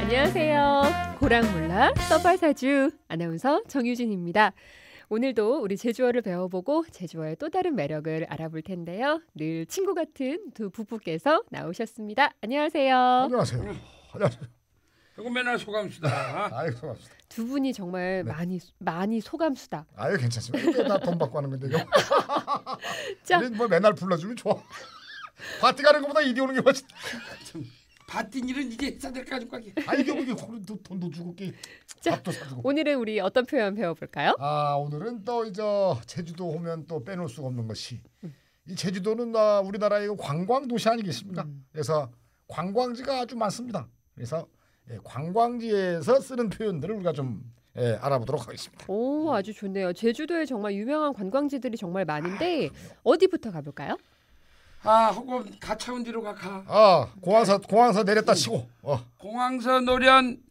안녕하세요. 고랑몰라 써발사주 아나운서 정유진입니다. 오늘도 우리 제주어를 배워보고 제주어의 또 다른 매력을 알아볼 텐데요. 늘 친구 같은 두 부부께서 나오셨습니다. 안녕하세요. 안녕하세요. 안녕하세요. 그거 맨날 소감수다. 아유 고맙습니다. 두 분이 정말 네. 많이 많이 소감수다. 아유 괜찮습니다. 이게 다 돈 받고 하는 건데 이거. 자. 우리 뭐 맨날 불러주면 좋아. 파티 가는 것보다 이디 오는 게 훨씬. 바뀐 일은 이제 회사들 가지고 가게. 아 이게 뭐 이게 돈도 돈도 주고 끼 자, 밥도 사주고. 오늘은 우리 어떤 표현 배워볼까요? 아 오늘은 또 이제 제주도 오면 또 빼놓을 수가 없는 것이 이 제주도는 아, 우리나라의 그 관광 도시 아니겠습니까? 음. 그래서 관광지가 아주 많습니다. 그래서 예, 관광지에서 쓰는 표현들을 우리가 좀 예, 알아보도록 하겠습니다. 오 아주 좋네요. 제주도에 정말 유명한 관광지들이 정말 많은데 어디부터 가볼까요? 아, 혹은 가차운 뒤로 가 가. 아 공항서 공항서 내렸다 치고 어. 공항서 노련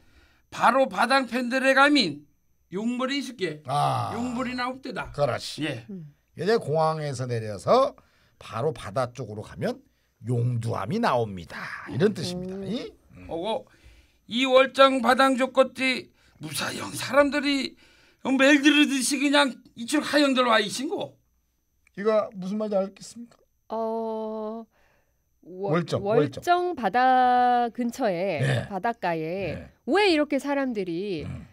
바로 바당 팬들의 가민 용물이 있을게. 아 용물이 나올 때다. 그렇지. 예. 이제 공항에서 내려서 바로 바다 쪽으로 가면 용두암이 나옵니다. 이런 뜻입니다. 이? 오고 이 월정 바당 족것지 무사형 사람들이 멜 들으듯이 그냥 이쪽 하영들 와 있신고. 이거 무슨 말인지 알겠습니까? 어 월- 월정, 월정 바다 근처에 네. 바닷가에 네. 왜 이렇게 사람들이 음.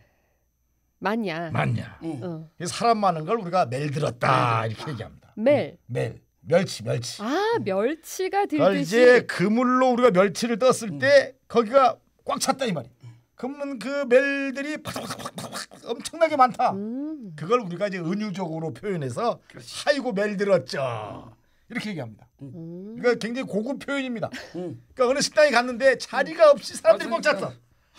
많냐? 맞냐? 응. 어. 이 사람 많은 걸 우리가 멜 들었다 멜들었다. 이렇게 얘기합니다. 멜. 멜, 멸치, 멸치. 아 멸치가 그걸 들듯이 이제 그물로 우리가 멸치를 떴을 음. 때 거기가 꽉 찼다 이 말이. 그러면 그 멜들이 파닥파닥파닥 엄청나게 많다. 음. 그걸 우리가 이제 은유적으로 표현해서 그렇지. 하이고 멜 들었죠. 이렇게 얘기합니다. 음. 이거 굉장히 고급 표현입니다. 응. 그러니까 어느 식당에 갔는데 자리가 없이 사람들이 꽉 찼어.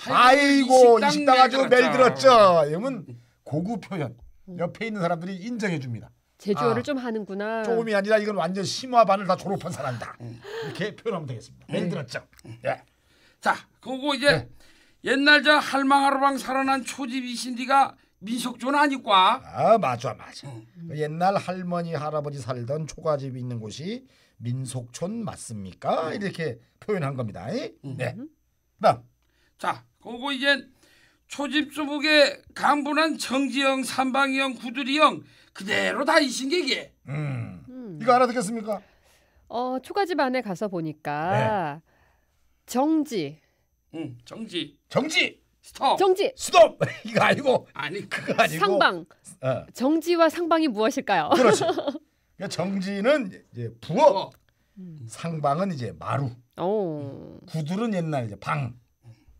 아이고 이이 식당 아주 멜들었죠. 멜들었죠. 이러면 고급 표현. 옆에 있는 사람들이 인정해 줍니다. 제주어를 아. 좀 하는구나. 조금이 아니라 이건 완전 심화반을 다 졸업한 사람이다. 이렇게 표현하면 되겠습니다. 멜 들었죠. 예. 자, 그거 이제 네. 옛날 저 할망하루방 살아난 초집이신 디가 민속촌 아니과. 아 맞아 맞아. 그 옛날 할머니 할아버지 살던 초가집이 있는 곳이 민속촌 맞습니까? 이렇게 표현한 겁니다. 이? 네. 그다음 자, 그거 이제 초집 수북에 간분한 정지영, 삼방이형, 구두리형 그대로 다 이신 게게. 음. 음. 이거 알아듣겠습니까? 어 초가집 안에 가서 보니까 정지, 응, 정지, 정지 스톱. 정지, 스톱 이거 아니고 아니 그거 아니고 상방. 어, 정지와 상방이 무엇일까요? 그렇지. 그러니까 정지는 이제 부엌, 어, 상방은 이제 마루, 오. 구들은 옛날 이제 방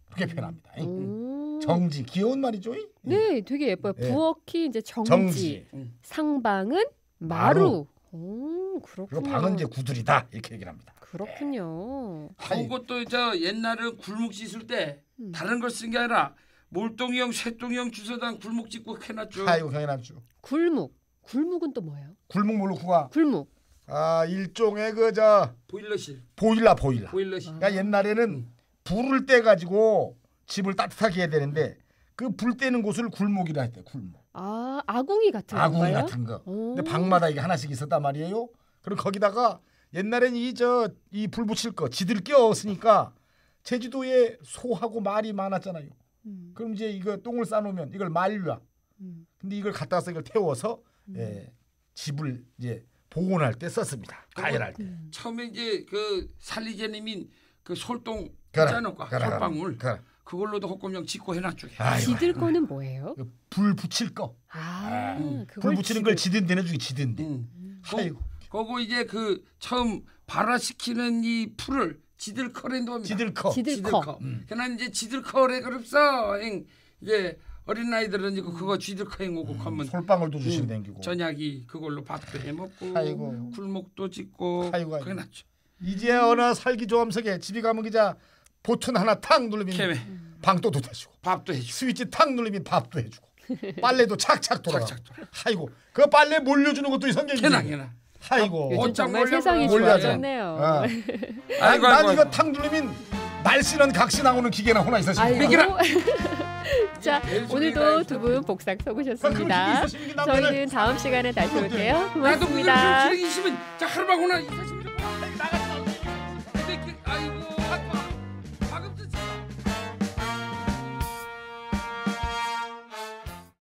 그렇게 표현합니다. 이? 음. 정지 귀여운 말이죠. 이? 네, 되게 예뻐요. 예. 부엌이 이제 정지, 정지. 상방은 마루. 마루. 오, 그리고 그렇군요. 방은 이제 구들이다 이렇게 얘기를 합니다. 그렇군요. 하이. 그것도 저 옛날에 굴묵 씻을 때 음. 다른 걸 쓴 게 아니라 몰동형, 쇠동형 주서당 굴묵 짓고 해놨죠. 아이고 경연합주. 굴묵. 굴묵은 또 뭐예요? 굴묵 몰루쿠가 굴묵. 아 일종의 그저 보일러실, 보일러 보일러. 보일러실. 그러니까 옛날에는 불을 떼 가지고 집을 따뜻하게 해야 되는데 그 불 떼는 곳을 굴목이라 했대. 굴목. 아, 아궁이 같은 아궁이 건가요? 같은 거. 오. 근데 방마다 이게 하나씩 있었단 말이에요. 그리고 거기다가 옛날엔 이 저 이 불 붙일 거 지들 껴쓰니까 제주도에 소하고 말이 많았잖아요. 음, 그럼 이제 이거 똥을 싸놓으면 이걸 말려. 음. 근데 이걸 갖다 와서 이걸 태워서 음. 예, 집을 이제 복원할 때 썼습니다. 가열할 때. 음. 처음에 이제 그 살리제님인 그 솔동 그래, 솔방울. 그래. 그걸로도 헛금령 짓고 해놨죠. 지들 거는 뭐예요? 그불 붙일 거. 아, 음. 그걸 불 붙이는 지들- 걸 지든 데는 주기 지든 데. 응. 아이고. 그거 이제 그 처음 발화시키는 이 풀을 지들커랜도 합니다. 지들 커. 지들- 지들커. 음. 그러나 이제 지들커래 그럽서 행 이제 어린 아이들은 이거 그거 지들커 행오고 하면 솔방울도 음, 댕기고. 저녁이 그걸로 밥도 해 먹고 아이고. 굴목도 짓고 아이고, 아이고. 그게 낫죠. 이제 어느 살기 조함석에 집에 가면 기자 버튼 하나 탁 누르면 방도 도와주고 밥도 해주고 스위치 탁 누르면 밥도 해주고 빨래도 착착 돌아가. 착착 돌아. 아이고 그 빨래 몰려주는 것도 성경이지. 개나 개나. 아이고. 요즘 정말 세상이. 좋아졌네요. 어. 아이고 난. 이거 탁 누르면 날씬한 각시 나오는 기계나 하나 있어. 아이고. 미기라. 자, 오늘도 두 분 복싹 속으셨습니다. 저희는 다음 시간에 다시 올게요. 나도 고맙습니다. 좀 있으면 자 하루만 사실